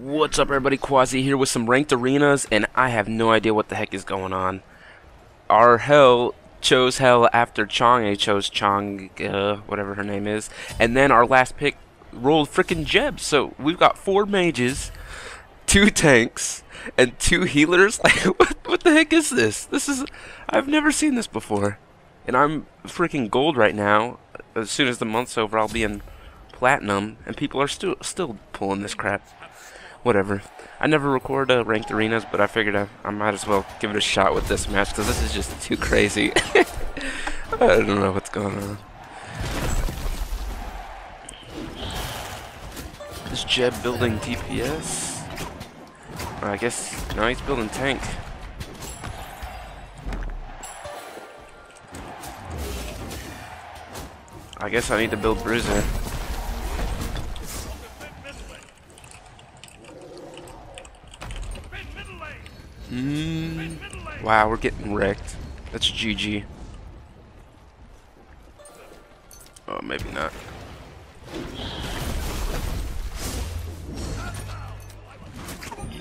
What's up everybody, Qwahzi here with some ranked arenas, and I have no idea what the heck is going on. Our hell chose hell after Chong, and chose Chong, uh, whatever her name is, and then our last pick rolled frickin' Geb, so we've got four mages, two tanks, and two healers, like, what, what the heck is this? This is, I've never seen this before, and I'm freaking gold right now, as soon as the month's over I'll be in platinum, and people are still still pulling this crap whatever. I never record uh, ranked arenas, but I figured I, I might as well give it a shot with this match because this is just too crazy. I don't know what's going on. Is Geb building DPS? I guess, no, he's building tank. I guess I need to build Bruiser. Wow, we're getting wrecked. That's GG. Oh, maybe not.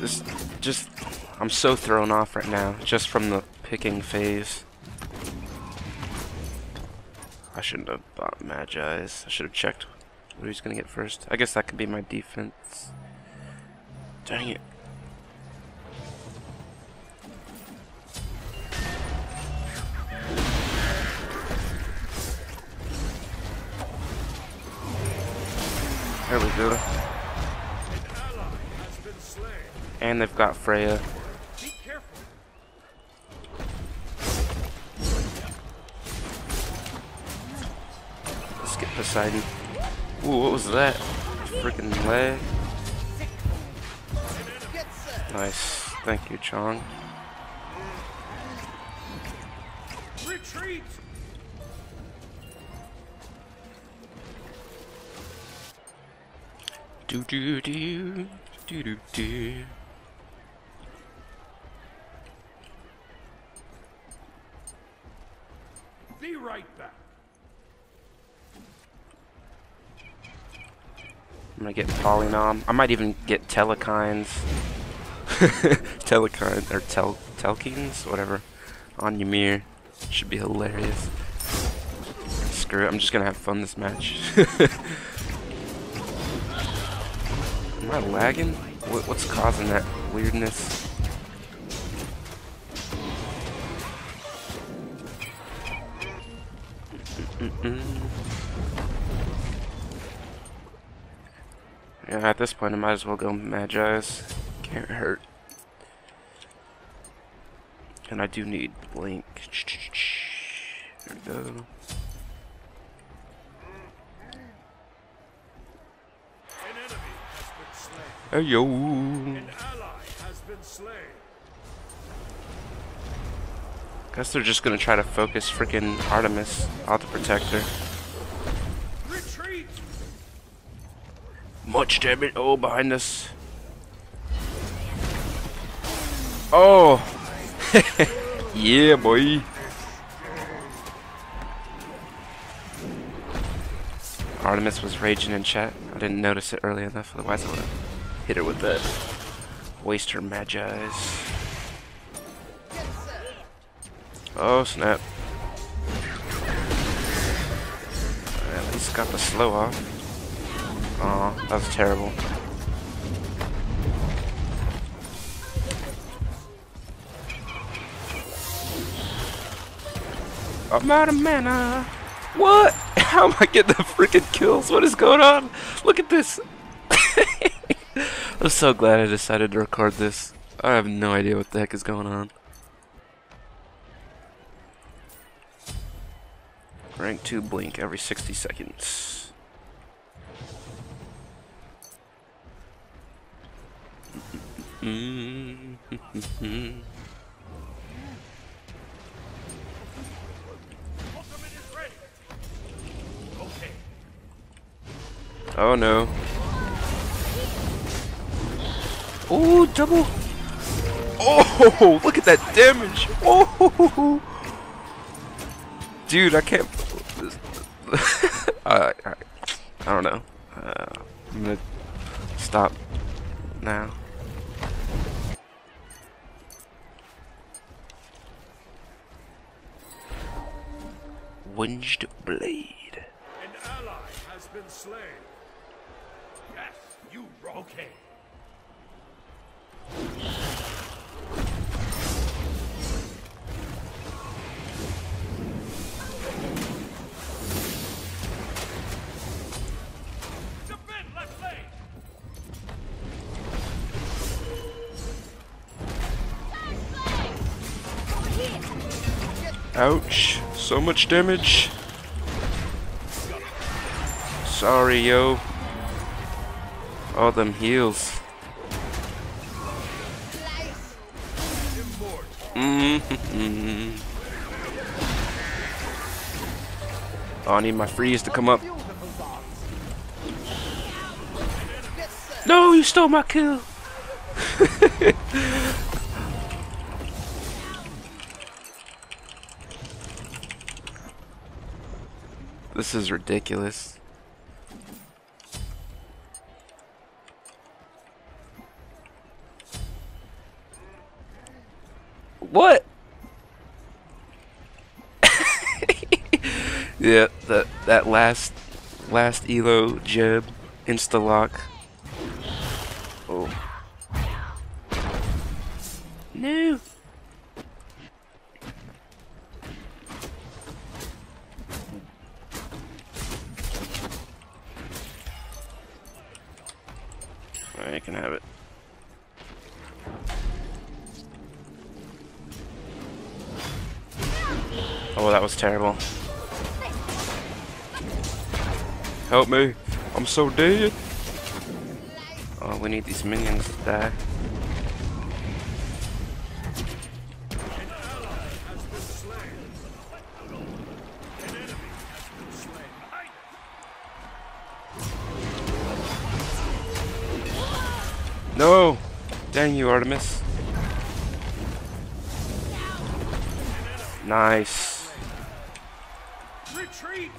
This just I'm so thrown off right now just from the picking phase. I shouldn't have bought Magi's. I should have checked what he's gonna get first. I guess that could be my defense. Dang it. There we go. And they've got Freya. Let's get Poseidon. Ooh, what was that? Freaking leg. Nice. Thank you, Chong. Do do do do do do. Be right back. I'm gonna get Polynom. I might even get Telekines. Telekine or Tel Telkhines, whatever. On Ymir. Should be hilarious. Screw it, I'm just gonna have fun this match. Am I lagging? What, what's causing that weirdness? Mm -mm. Yeah, at this point I might as well go Magi's. Can't hurt. And I do need Blink. There we go. Hey yo. An ally has been slain. Guess they're just gonna try to focus freaking Artemis, out the protector. Retreat. Much damage. Oh, behind us. Oh. yeah, boy. Artemis was raging in chat. I didn't notice it early enough, otherwise I would have hit her with that. Waste her magi's. Oh snap. At least got the slow off. Oh, that was terrible. I'm out of mana. What? How am I getting the freaking kills? What is going on? Look at this. I'm so glad I decided to record this. I have no idea what the heck is going on. Rank 2 blink every 60 seconds. oh no. Oh, double. Oh, look at that damage. Oh, dude, I can't. I, I, I don't know. Uh, I'm gonna stop. now. Winged Blade. An ally has been slain. Yes, you okay. Ouch. So much damage. Sorry, yo. All them heals. Mm-hmm. Oh, I need my freeze to come up. No, you stole my kill. This is ridiculous. What? yeah, that that last last elo jab insta lock. Oh, that was terrible. Help me. I'm so dead. Oh, we need these minions to die. No! Dang you, Artemis. Nice. Retreat.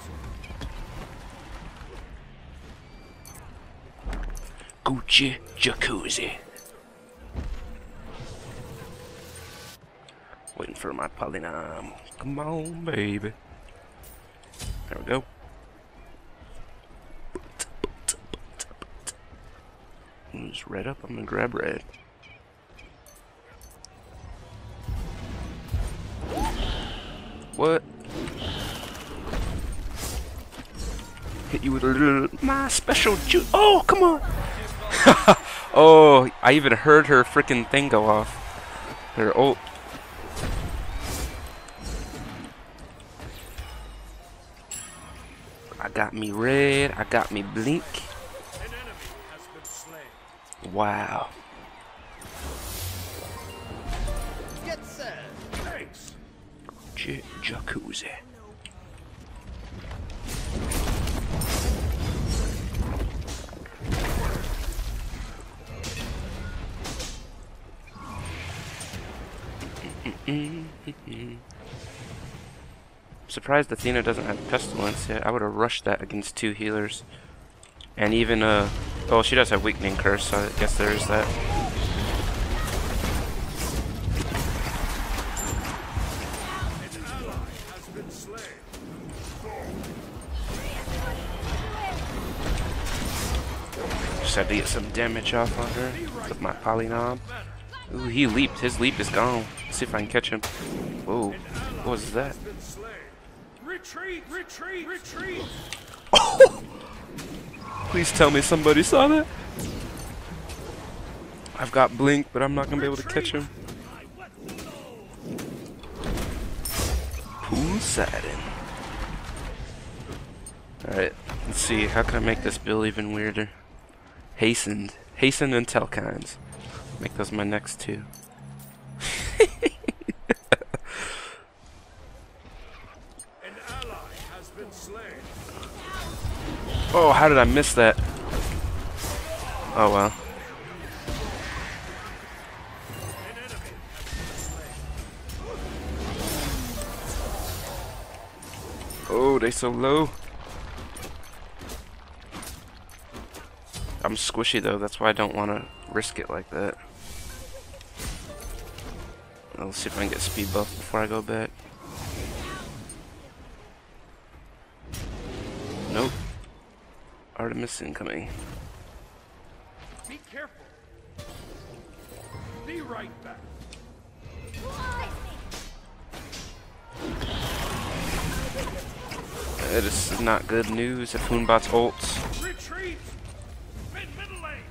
Gucci Jacuzzi. Waiting for my polynom. Come on, baby. There we go. Who's red up? I'm gonna grab red. What? Hit you with a little my special juice. Oh, come on! oh, I even heard her freaking thing go off. Her ult. I got me red. I got me blink. An enemy has been slain. Wow. Get set. Thanks. Jacuzzi. Surprised Athena doesn't have pestilence yet. I would have rushed that against two healers. And even uh oh she does have weakening curse, so I guess there is that. Just had to get some damage off on her with my polynom. Ooh, he leaped. His leap is gone. See if I can catch him. Whoa. What was that? Retreat. Retreat. Retreat. Please tell me somebody saw that. I've got blink, but I'm not gonna be able to catch him. Poseidon. Alright, let's see. How can I make this bill even weirder? Hastened. Hastened and Telkhines. Make those my next two. Oh, how did I miss that? Oh well. Oh, they so low. I'm squishy though, that's why I don't want to risk it like that. Let's see if I can get speed buff before I go back. Artemis incoming. Be careful. Be right back. Uh, this is not good news if Hun Batz ults. Retreat! Mid middle lane!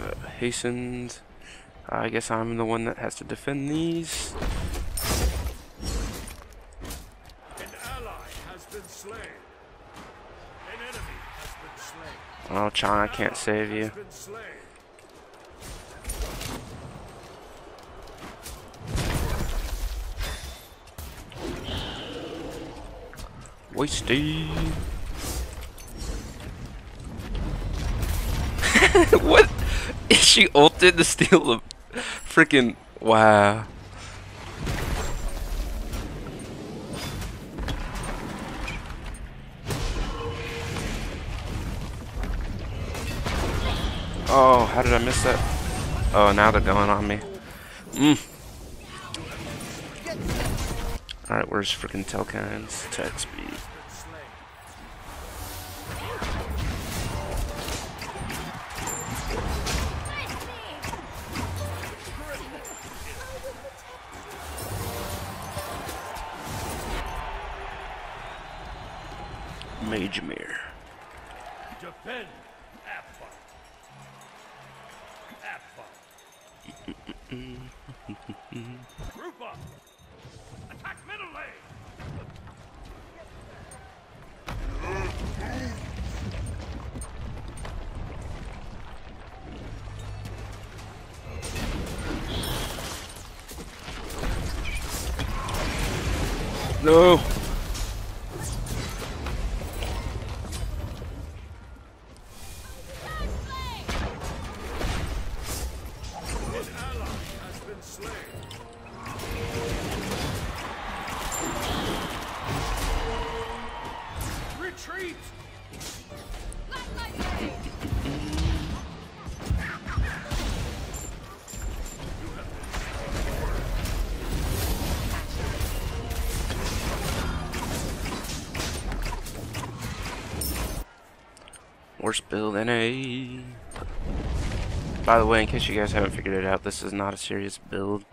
Uh, hastened. I guess I'm the one that has to defend these. An ally has been slain. An enemy has been slain. Oh, Chong, I can't save you. Wasty. what? she ulted to steal a freaking wow. Oh, how did I miss that? Oh, now they're going on me. Mm. Alright, where's freaking Telkhines? Attack speed. Slain. Magemir. Defend. Group up. Attack middle lane. No. Worst build NA. By the way, in case you guys haven't figured it out, this is not a serious build.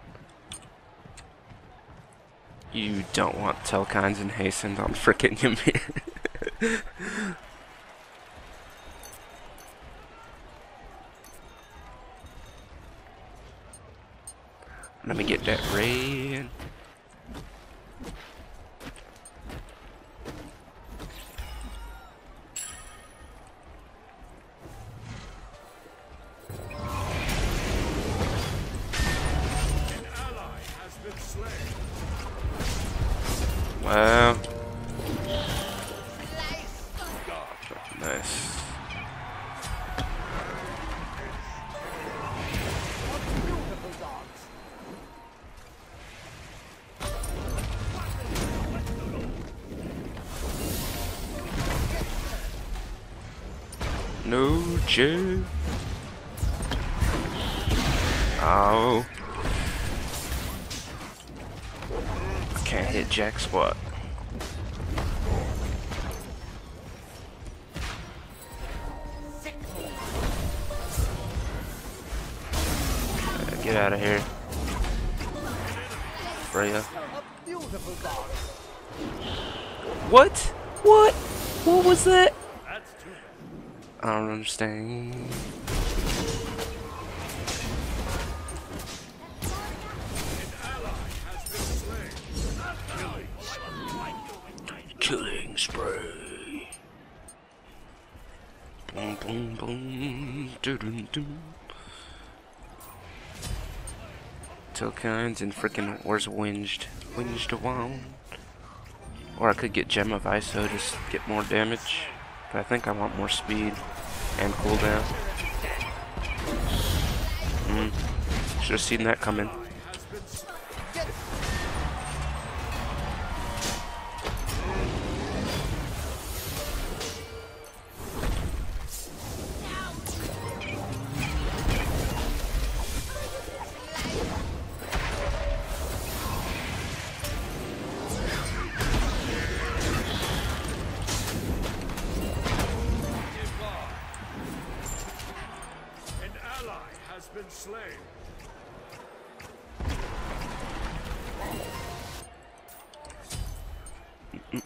You don't want Telkhines and Hastened on frickin' Ymir. Let me get that raid. Nice. No joke. Oh. I can't hit jack squat. Freya. What? What? What was that? That's too. I don't understand. An ally has been slain. Killing. Killing spray. Boom, boom, boom. Doo-doo, doo. Tokens and freaking where's Winged? Winged one. Or I could get Gem of ISO, just get more damage. But I think I want more speed and cooldown. Mm. Should have seen that coming.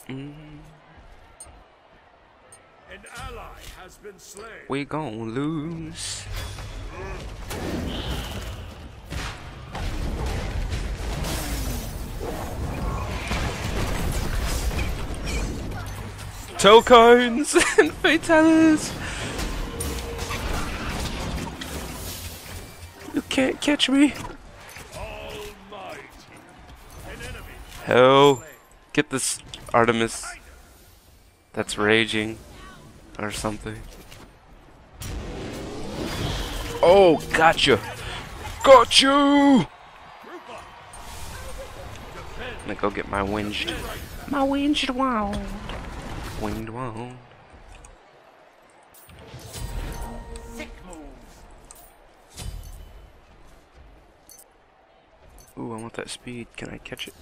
An ally has been slain. We gon' lose. Tokens and Fatalis. You can't catch me. Hell. Get this Artemis that's raging or something. Oh, gotcha. Got you! I'm gonna go get my winged. My winged wound. Winged wound. Ooh, I want that speed. Can I catch it?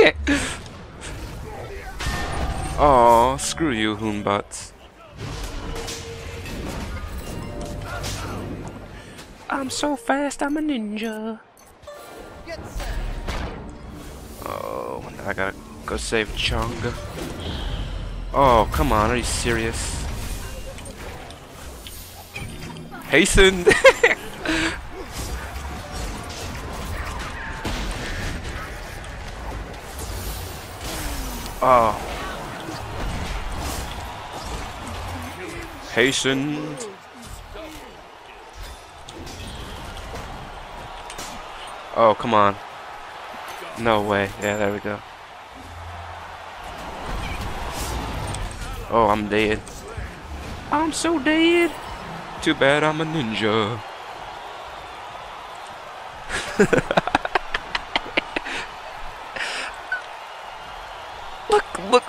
Oh, screw you, Hun Batz. I'm so fast, I'm a ninja. Oh, I gotta go save Chunga. Oh, come on, are you serious? Hasten! oh. Hasten! Oh, come on. No way. Yeah, there we go. Oh, I'm dead. I'm so dead. Too bad I'm a ninja. look, look.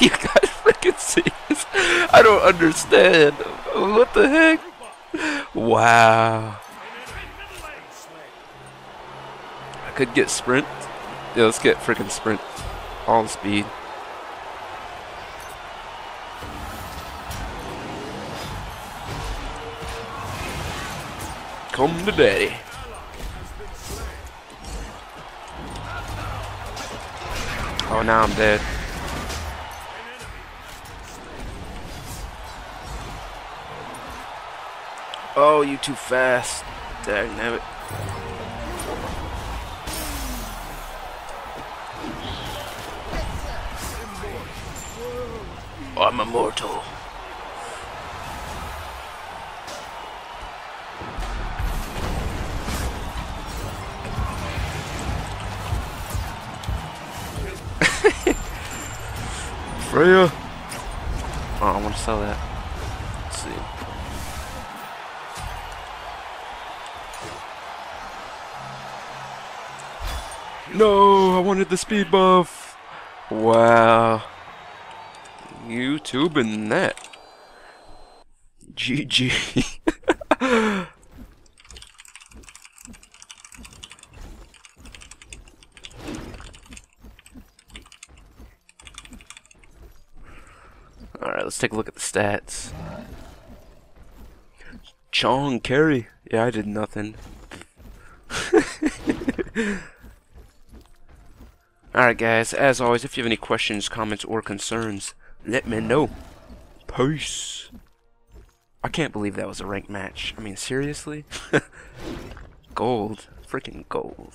you guys freaking see this? I don't understand. What the heck? Wow. I could get sprint. Yeah, let's get freaking sprint. All speed. Come to daddy. Oh, now I'm dead. Oh, you too fast. Dang it. I'm immortal. Freya! Oh, I want to sell that. No, I wanted the speed buff. Wow. YouTube and that. GG. Alright, let's take a look at the stats. Chong carry. Yeah, I did nothing. Alright guys, as always, if you have any questions, comments, or concerns, let me know. Peace. I can't believe that was a ranked match. I mean, seriously? gold. Freaking gold.